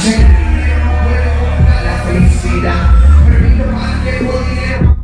Así la felicidad. Permito más que tu dinero.